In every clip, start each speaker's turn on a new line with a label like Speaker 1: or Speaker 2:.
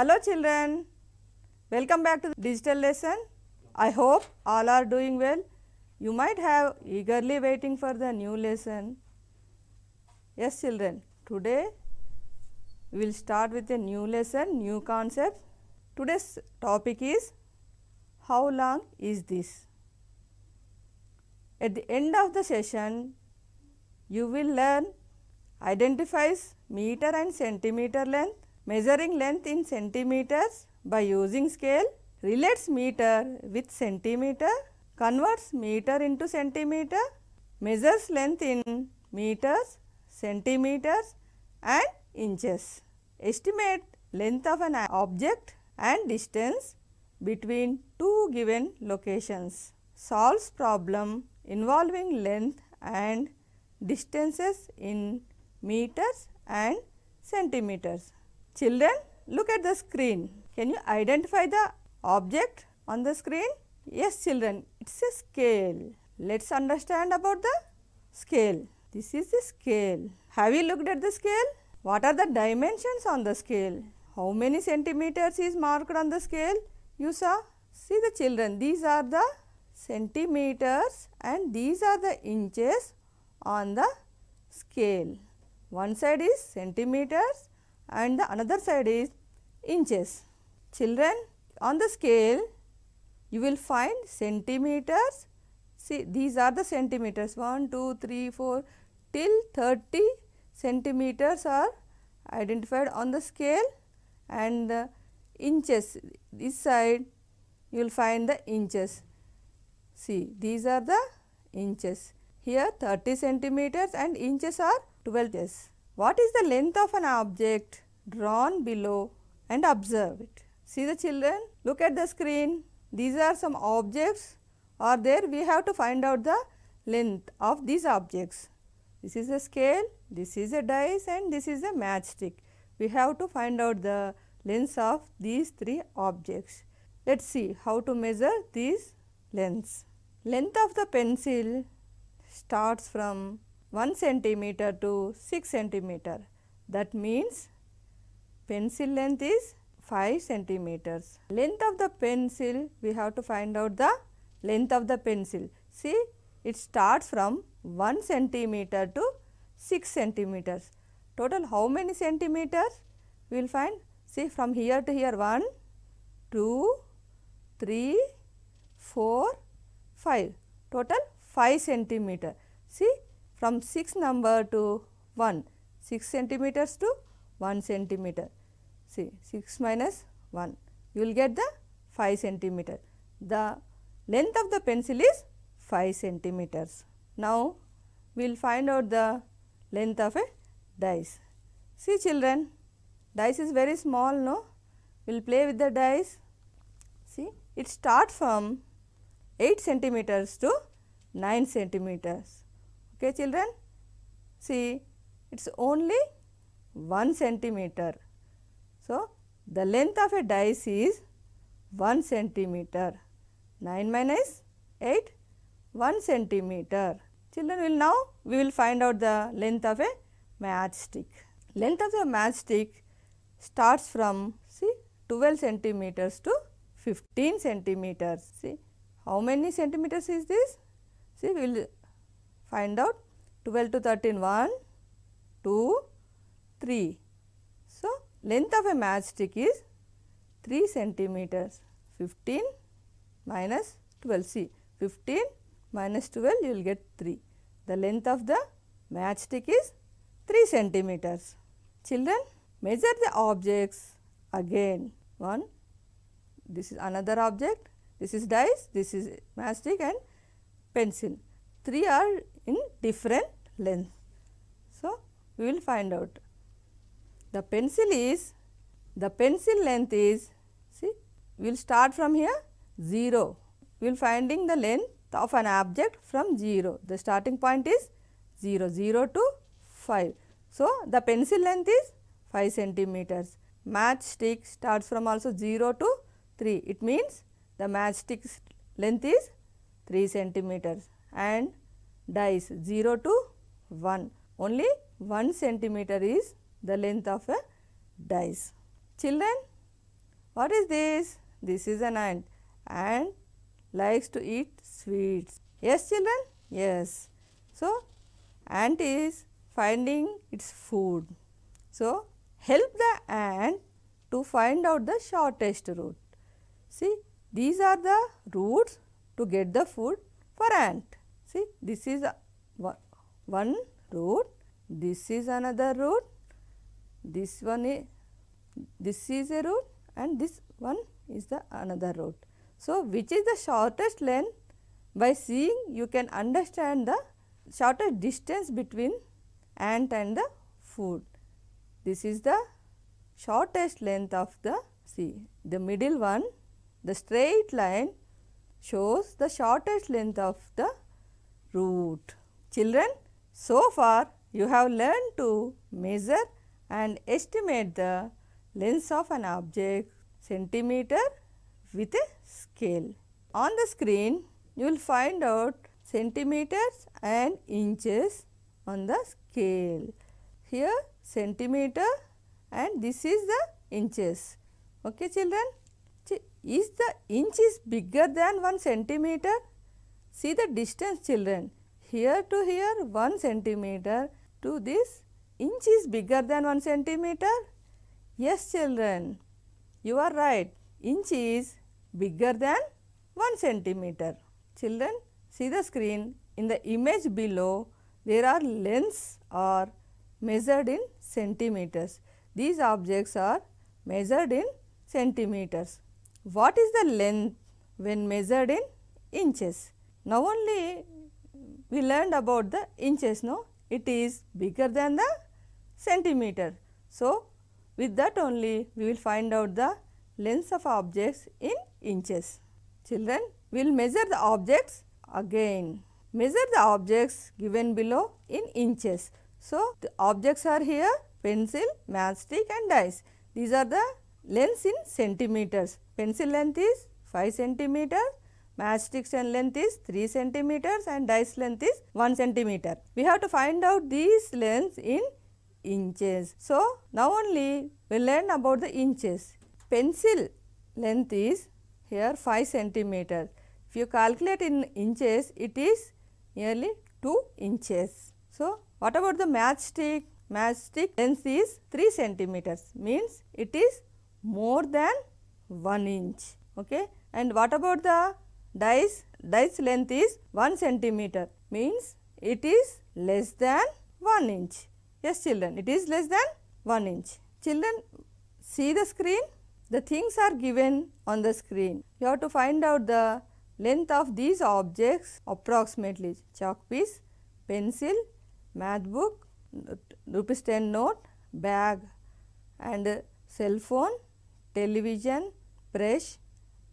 Speaker 1: Hello children, welcome back to the digital lesson. I hope all are doing well. You might have eagerly waiting for the new lesson. Yes children, today we will start with a new lesson, new concept. Today's topic is how long is this? At the end of the session, you will learn identifies meter and centimeter length, measuring length in centimeters by using scale, relates meter with centimeter, converts meter into centimeter, measures length in meters, centimeters and inches, estimate length of an object and distance between two given locations, solves problem involving length and distances in meters and centimeters. Children, look at the screen. Can you identify the object on the screen? Yes, children, it is a scale. Let us understand about the scale. This is the scale. Have you looked at the scale? What are the dimensions on the scale? How many centimeters is marked on the scale? You saw? See the children, these are the centimeters and these are the inches on the scale. One side is centimeters and the another side is inches. Children, on the scale you will find centimeters. See these are the centimeters 1, 2, 3, 4 till 30 centimeters are identified on the scale and the inches this side you will find the inches. See these are the inches. Here 30 centimeters and inches are 12 inches. What is the length of an object drawn below and observe it? See the children, look at the screen. These are some objects are there. We have to find out the length of these objects. This is a scale, this is a dice and this is a matchstick. We have to find out the lengths of these three objects. Let us see how to measure these lengths. Length of the pencil starts from 1 centimeter to 6 centimeter. That means pencil length is 5 centimeters. Length of the pencil we have to find out the length of the pencil. See it starts from 1 centimeter to 6 centimeters. Total how many centimeters? We will find see from here to here 1, 2, 3, 4, 5 total 5 centimeter. See from 6 number to 1 6 centimeters to 1 centimeter. See 6 minus 1 you will get the 5 centimeter. The length of the pencil is 5 centimeters. Now we will find out the length of a dice. See children dice is very small no we will play with the dice. See it starts from 8 centimeters to 9 centimeters. Okay, children? See, it is only 1 centimeter. So, the length of a dice is 1 centimeter. 9 minus 8, 1 centimeter. Children will now, we will find out the length of a matchstick. Length of the matchstick starts from, see, 12 centimeters to 15 centimeters. See, how many centimeters is this? See, we will find out 12 to 13, 1, 2, 3. So, length of a matchstick is 3 centimeters, 15 minus 12. See, 15 minus 12 you will get 3. The length of the matchstick is 3 centimeters. Children, measure the objects again. 1, this is another object, this is dice, this is matchstick and pencil. Three are in different length. So, we will find out. The pencil is, the pencil length is, see, we will start from here 0. We will finding the length of an object from 0. The starting point is 0, 0 to 5. So, the pencil length is 5 centimeters. Matchstick starts from also 0 to 3. It means the match matchstick length is 3 centimeters and dice 0 to 1. Only 1 centimeter is the length of a dice. Children, What is this? This is an ant. Ant likes to eat sweets. Yes, children? Yes. So, ant is finding its food. So, help the ant to find out the shortest route. See, these are the routes to get the food for ant. See, this is one route, this is another route, this one is this is a route and this one is the another route. So, which is the shortest length by seeing you can understand the shortest distance between ant and the food. This is the shortest length of the see the middle one the straight line shows the shortest length of the route. Children so far you have learned to measure and estimate the length of an object centimeter with a scale. On the screen you will find out centimeters and inches on the scale. Here centimeter and this is the inches. Okay children? Is the inch is bigger than 1 centimeter? See the distance children. Here to here 1 centimeter to this inch is bigger than 1 centimeter? Yes children, you are right. Inch is bigger than 1 centimeter. Children, see the screen. In the image below, there are lengths are measured in centimeters. These objects are measured in centimeters. What is the length when measured in inches? Now only we learned about the inches, no? It is bigger than the centimeter. So, with that only we will find out the lengths of objects in inches. Children, we will measure the objects again. Measure the objects given below in inches. So, the objects are here pencil, matchstick and dice. These are the lengths in centimeters. Pencil length is 5 centimeters, matchstick length is 3 centimeters and dice length is 1 centimeter. We have to find out these lengths in inches. So, now only we learn about the inches. Pencil length is here 5 centimeters. If you calculate in inches, it is nearly 2 inches. So, what about the matchstick? Matchstick length is 3 centimeters means it is more than 1 inch. Okay. And what about the dice? Dice length is 1 centimeter means it is less than 1 inch. Yes children, it is less than 1 inch. Children see the screen, the things are given on the screen. You have to find out the length of these objects approximately chalk piece, pencil, math book, rupees 10 note, bag and cell phone, television, brush,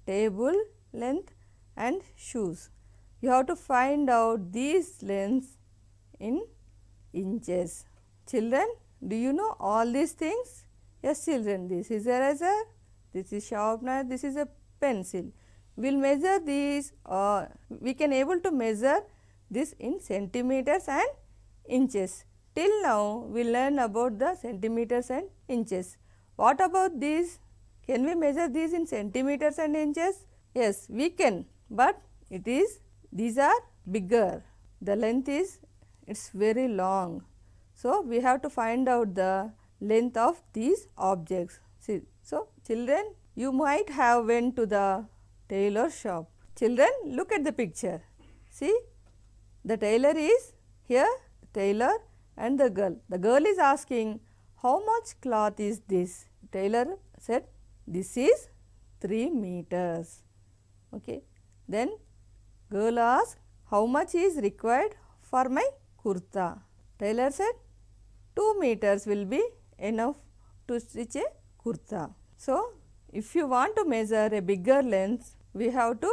Speaker 1: table length and shoes. You have to find out these lengths in inches. Children, do you know all these things? Yes, children, this is a eraser, this is sharpener, this is a pencil. We will measure these or uh, we can able to measure this in centimeters and inches. Till now, we learn about the centimeters and inches. What about these? Can we measure these in centimeters and inches? Yes, we can, but it is these are bigger. The length is it is very long. So, we have to find out the length of these objects. See, so children you might have went to the tailor shop. Children look at the picture. See the tailor is here tailor and the girl. The girl is asking how much cloth is this? Tailor said this is 3 meters. Okay. Then girl asked how much is required for my kurta. Tailor said 2 meters will be enough to stitch a kurta. So, if you want to measure a bigger length, we have to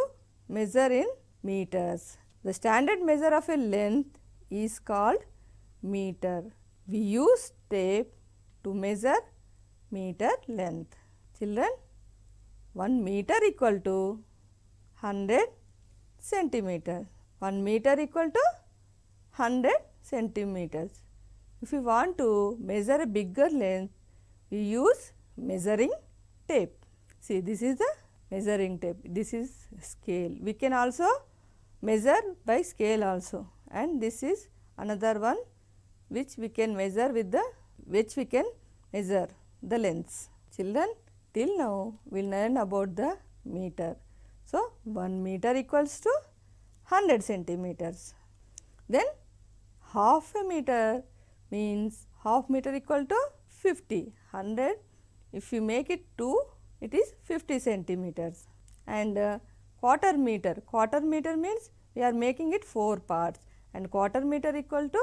Speaker 1: measure in meters. The standard measure of a length is called meter. We use tape to measure meter length. Children, 1 meter equal to 100 centimeter. 1 meter equal to 100 centimeters. If we want to measure a bigger length, we use measuring tape. See this is the measuring tape, this is scale. We can also measure by scale also and this is another one which we can measure with the which we can measure the lengths. Children till now we learn about the meter. So, 1 meter equals to 100 centimeters. Then half a meter means half meter equal to 50, 100 if you make it 2 it is 50 centimeters. And uh, quarter meter, quarter meter means we are making it 4 parts. And quarter meter equal to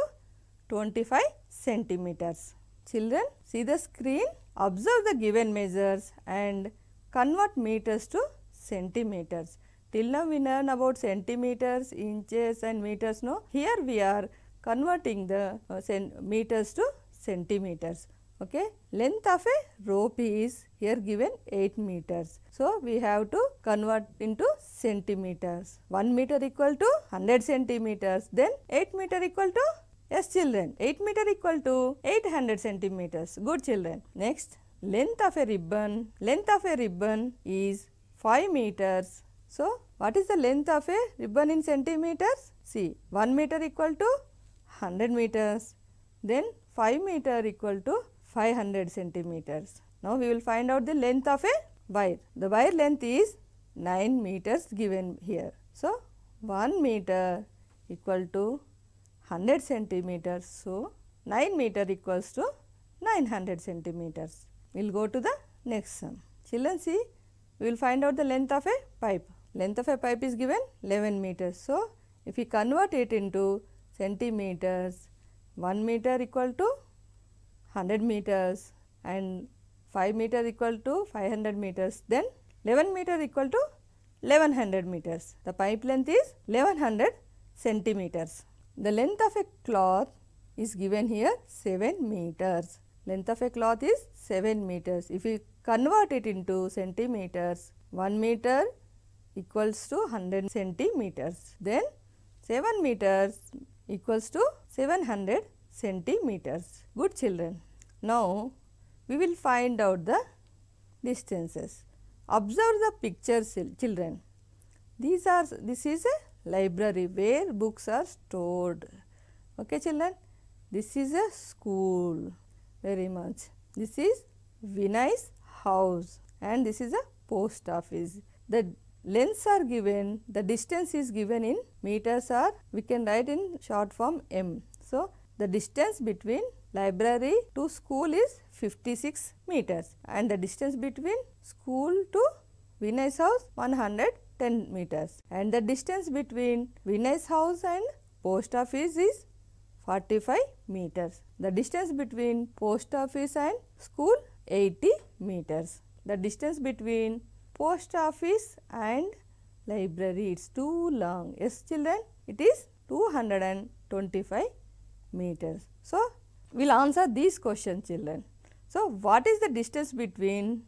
Speaker 1: 25 centimeters. Children see the screen, observe the given measures and convert meters to centimeters. Till now we learn about centimeters, inches and meters no. Here we are converting the uh, meters to centimeters. Okay. Length of a rope is here given 8 meters. So, we have to convert into centimeters. 1 meter equal to 100 centimeters, then 8 meter equal to Yes children, 8 meter equal to 800 centimeters. Good children. Next, length of a ribbon, length of a ribbon is 5 meters. So, what is the length of a ribbon in centimeters? See, 1 meter equal to 100 meters, then 5 meter equal to 500 centimeters. Now, we will find out the length of a wire. The wire length is 9 meters given here. So, 1 meter equal to 100 centimeters. So, 9 meter equals to 900 centimeters. We will go to the next sum. Children see, we will find out the length of a pipe. Length of a pipe is given 11 meters. So, if we convert it into centimeters, 1 meter equal to 100 meters and 5 meter equal to 500 meters, then 11 meter equal to 1100 meters. The pipe length is 1100 centimeters. The length of a cloth is given here 7 meters. Length of a cloth is 7 meters. If we convert it into centimeters, 1 meter equals to 100 centimeters. Then 7 meters equals to 700 centimeters. Good children. Now, we will find out the distances. Observe the pictures children. These are this is a library where books are stored. Okay, children. This is a school very much. This is Vinay's house and this is a post office. The lengths are given, the distance is given in meters or we can write in short form m. So, the distance between library to school is 56 meters and the distance between school to Vinay's house 110 meters and the distance between Vinay's house and post office is 45 meters. The distance between post office and school 80 meters. The distance between post office and library it's too long. Yes children it is 225 meters. So, we will answer these questions children. So, what is the distance between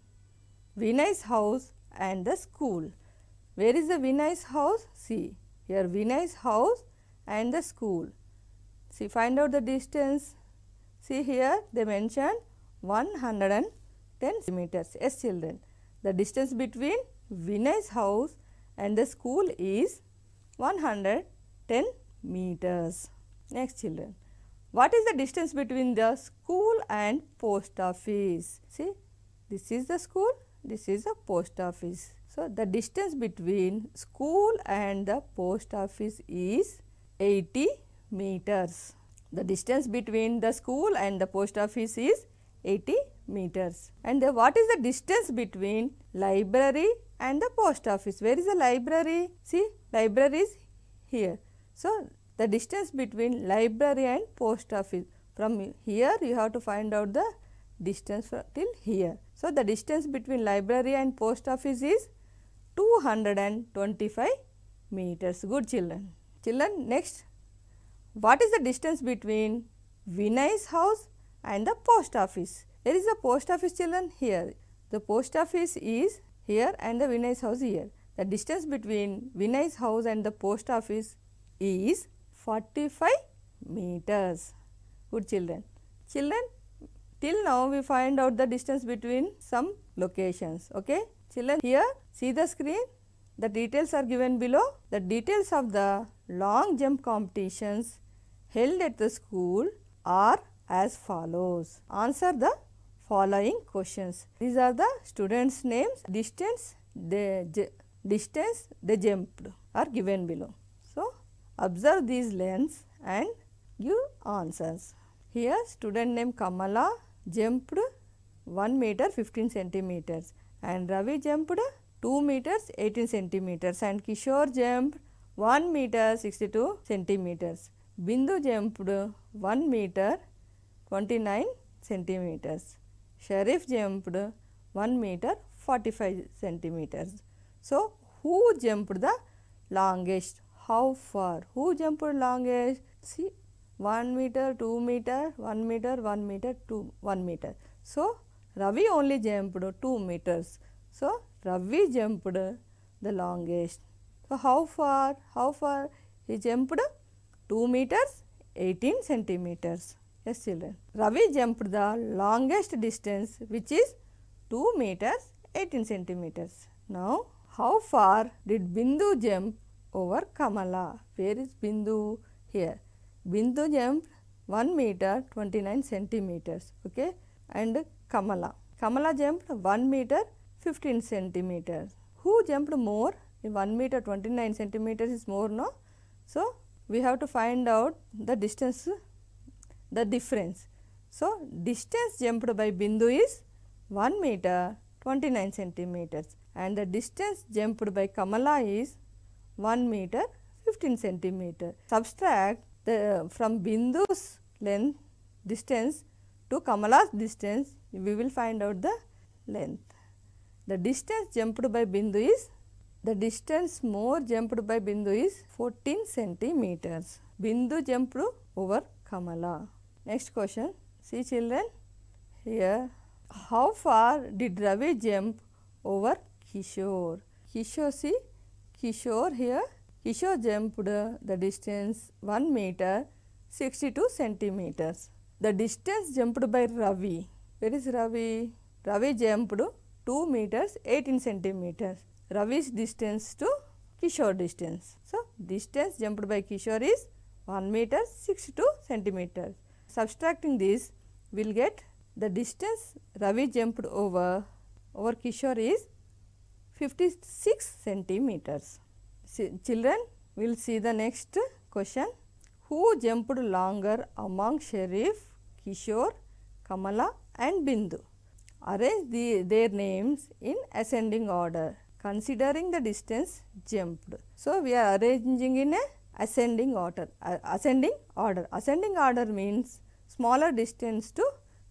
Speaker 1: Vinay's house and the school? Where is the Vinay's house? See, here Vinay's house and the school. See, find out the distance. See here, they mentioned 110 centimeters. Yes, children. The distance between Vinay's house and the school is 110 meters. Next, children. What is the distance between the school and post office? See, this is the school, this is the post office. So, the distance between school and the post office is 80 meters. The distance between the school and the post office is 80 meters. And the, what is the distance between library and the post office? Where is the library? See, library is here. So, the distance between library and post office from here you have to find out the distance till here. So, the distance between library and post office is 225 meters. Good children. Children, next, what is the distance between Vinay's house and the post office? There is a post office children here. The post office is here and the Vinay's house here. The distance between Vinay's house and the post office is 45 meters. Good children. Children, till now we find out the distance between some locations. Okay? Children here see the screen the details are given below the details of the long jump competitions held at the school are as follows. Answer the following questions. These are the students names distance they distance they jumped are given below. So, observe these lengths and give answers. Here student name Kamala jumped 1 meter 15 centimeters and Ravi jumped 2 meters 18 centimeters and Kishore jumped 1 meter 62 centimeters. Bindu jumped 1 meter 29 centimeters. Sharif jumped 1 meter 45 centimeters. So, who jumped the longest? How far? Who jumped longest? See 1 meter, 2 meter, 1 meter, 1 meter, 2, 1 meter. So, Ravi only jumped 2 meters. So, Ravi jumped the longest. So, how far? How far? He jumped 2 meters 18 centimeters. Yes, children. Ravi jumped the longest distance which is 2 meters 18 centimeters. Now, how far did Bindu jump over Kamala? Where is Bindu? Here. Bindu jumped 1 meter 29 centimeters. Okay. And Kamala. Kamala jumped 1 meter 15 centimeters. Who jumped more? 1 meter 29 centimeters is more, no? So, we have to find out the distance, the difference. So, distance jumped by Bindu is 1 meter 29 centimeters and the distance jumped by Kamala is 1 meter 15 centimeter. Subtract the from Bindu's length distance to Kamala's distance, we will find out the length. The distance jumped by Bindu is the distance more jumped by Bindu is 14 centimeters. Bindu jumped over Kamala. Next question. See children here. How far did Ravi jump over Kishore? Kishore see Kishore here. Kishore jumped the distance 1 meter 62 centimeters. The distance jumped by Ravi. Where is Ravi? Ravi jumped 2 meters 18 centimeters. Ravi's distance to Kishore distance. So, distance jumped by Kishore is 1 meter 62 centimeters. Subtracting this, we will get the distance Ravi jumped over over Kishore is 56 centimeters. See, children, we will see the next question. Who jumped longer among Sharif, Kishore, Kamala and Bindu? Arrange the, their names in ascending order considering the distance jumped. So, we are arranging in a ascending order. Uh, ascending order. Ascending order means smaller distance to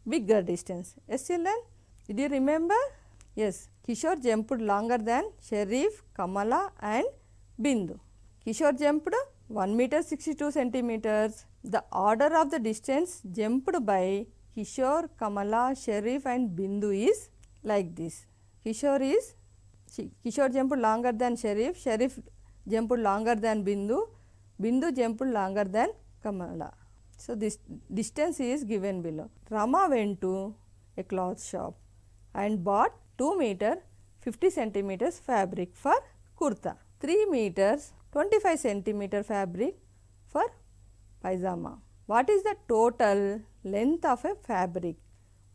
Speaker 1: bigger distance. Yes, children? Did you remember? Yes. Kishore jumped longer than Sharif, Kamala and Bindu. Kishore jumped 1 meter 62 centimeters. The order of the distance jumped by Kishore, Kamala, Sharif and Bindu is like this. Kishore is Kishore jumped longer than Sharif, Sharif jumped longer than Bindu, Bindu jumped longer than Kamala. So, this distance is given below. Rama went to a cloth shop and bought 2 meter 50 centimeters fabric for kurta, 3 meters 25 centimeter fabric for pajama. What is the total length of a fabric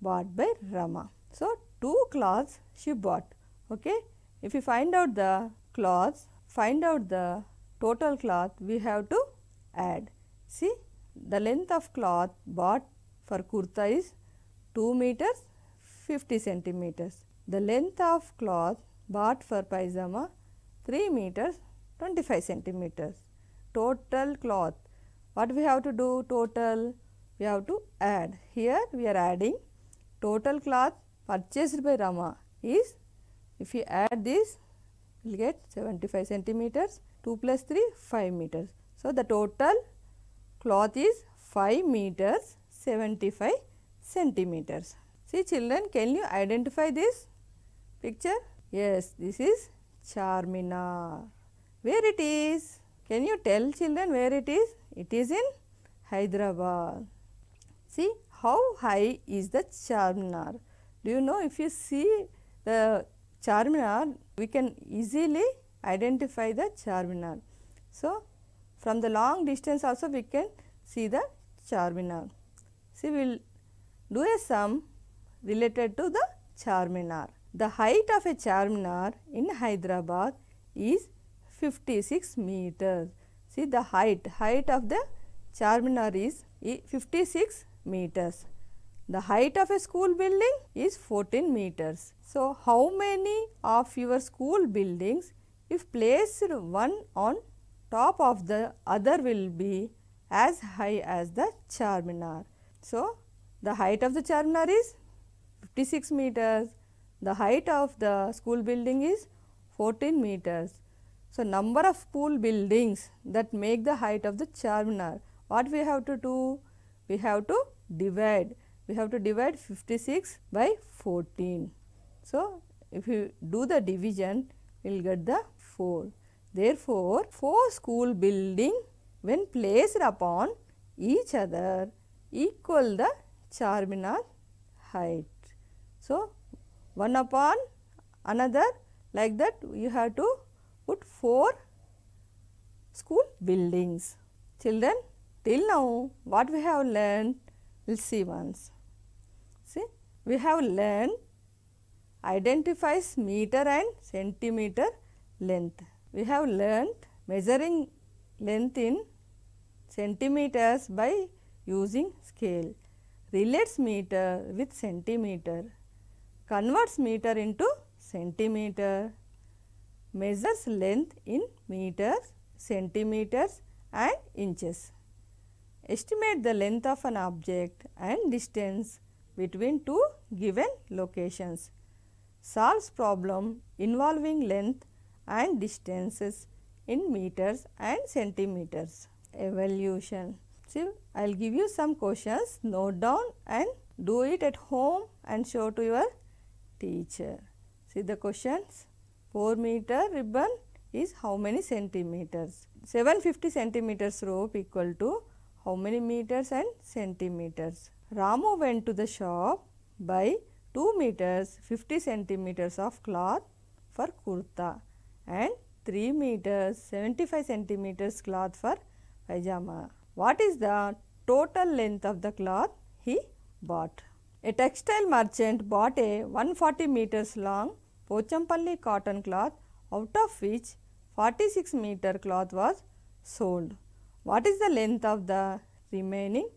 Speaker 1: bought by Rama? So, two cloths she bought. Okay. If you find out the cloths, find out the total cloth, we have to add. See, the length of cloth bought for kurta is 2 meters 50 centimeters. The length of cloth bought for pajama 3 meters 25 centimeters. Total cloth. What we have to do total? We have to add. Here we are adding total cloth purchased by Rama is if you add this we will get 75 centimeters 2 plus 3 5 meters. So, the total cloth is 5 meters 75 centimeters. See children can you identify this picture? Yes this is Charminar. Where it is? Can you tell children where it is? It is in Hyderabad. See how high is the Charminar? Do you know if you see the Charminar, we can easily identify the Charminar. So, from the long distance also we can see the Charminar. See, we will do a sum related to the Charminar. The height of a Charminar in Hyderabad is 56 meters. See the height, height of the Charminar is 56 meters. The height of a school building is 14 meters. So, how many of your school buildings if placed one on top of the other will be as high as the Charminar. So, the height of the Charminar is 56 meters, the height of the school building is 14 meters. So, number of school buildings that make the height of the Charminar, what we have to do? We have to divide, we have to divide 56 by 14. So, if you do the division, we will get the 4. Therefore, 4 school building when placed upon each other equal the Charminar height. So, one upon another like that you have to put 4 school buildings. Children, till now what we have learned, we will see once. See, we have learned identifies meter and centimeter length. We have learned measuring length in centimeters by using scale, relates meter with centimeter, converts meter into centimeter, measures length in meters, centimeters and inches. Estimate the length of an object and distance between two given locations. Solves problem involving length and distances in meters and centimeters. Evaluation. See, I will give you some questions, note down and do it at home and show to your teacher. See the questions. 4 meter ribbon is how many centimeters? 750 centimeters rope equal to how many meters and centimeters? Ramu went to the shop by 2 meters 50 centimeters of cloth for kurta and 3 meters 75 centimeters cloth for pajama. What is the total length of the cloth he bought? A textile merchant bought a 140 meters long Pochampalli cotton cloth out of which 46 meter cloth was sold. What is the length of the remaining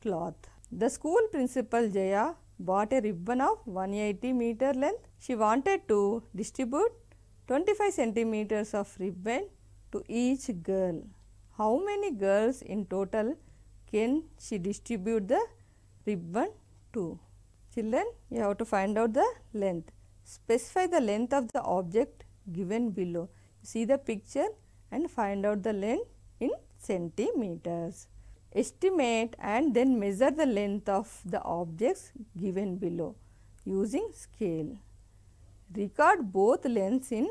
Speaker 1: cloth? The school principal Jaya bought a ribbon of 180 meter length. She wanted to distribute 25 centimeters of ribbon to each girl. How many girls in total can she distribute the ribbon to? Children, you have to find out the length. Specify the length of the object given below. See the picture and find out the length in centimeters. Estimate and then measure the length of the objects given below using scale. Record both lengths in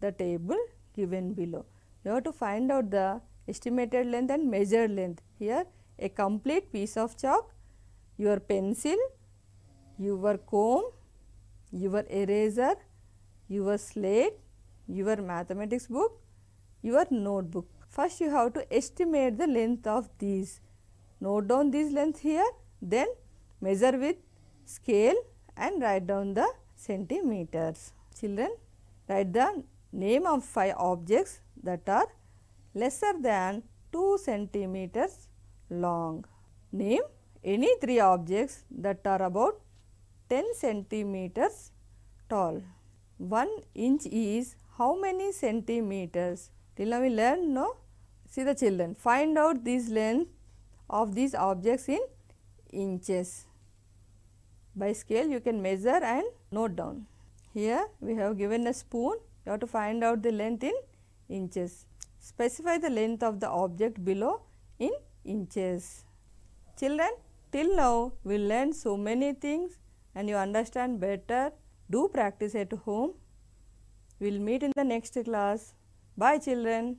Speaker 1: the table given below. You have to find out the estimated length and measured length. Here a complete piece of chalk, your pencil, your comb, your eraser, your slate, your mathematics book, your notebook. First you have to estimate the length of these. Note down these length here, then measure with scale and write down the centimeters. Children, write the name of 5 objects that are lesser than 2 centimeters long. Name any 3 objects that are about 10 centimeters tall. 1 inch is how many centimeters? Till now we learned no? See the children, find out this length of these objects in inches. By scale you can measure and note down. Here we have given a spoon, you have to find out the length in inches. Specify the length of the object below in inches. Children, till now we learned so many things and you understand better. Do practice at home. We will meet in the next class. Bye children.